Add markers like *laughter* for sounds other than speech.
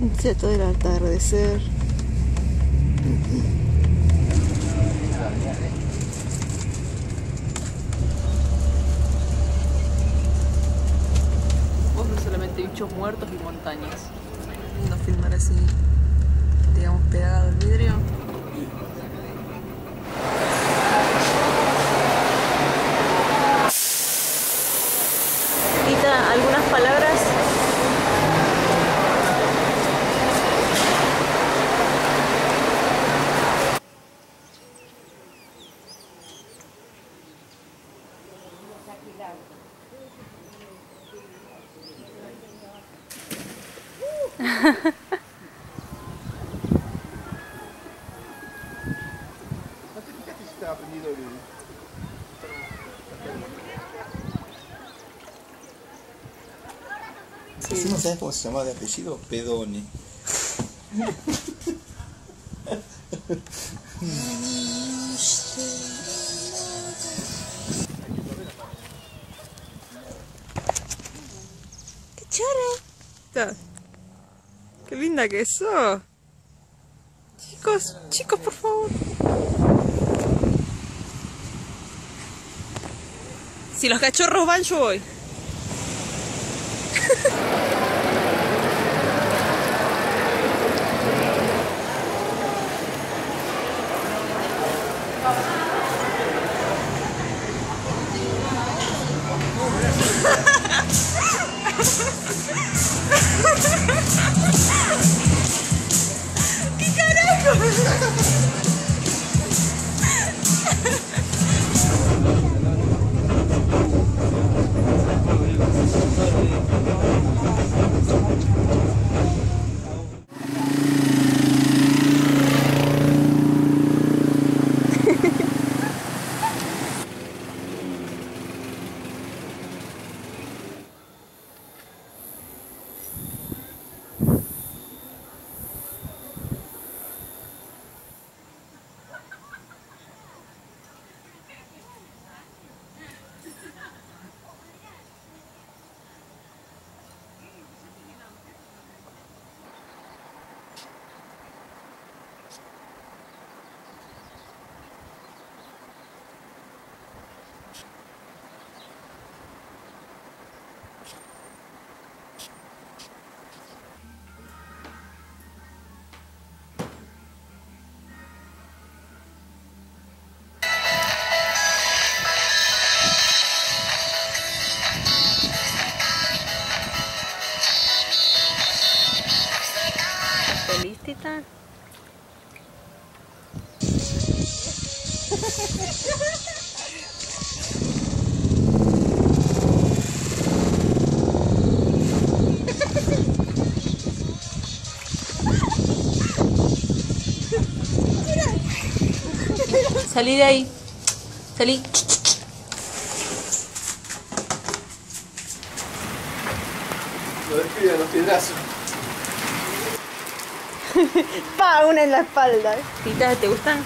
Ya todo el atardecer. Vos ves solamente bichos muertos y montañas. No filmar así, digamos, pegado al vidrio. *laughs* ¿Sí no sabes cómo se llama de apellido? Pedone. *laughs* ¡Qué linda que sos! Chicos, chicos, por favor. Si los cachorros van, yo voy. Salí de ahí. Salí. Lo despiden los piedrazos. *laughs* Pa, una en la espalda. Tita, ¿te gustan?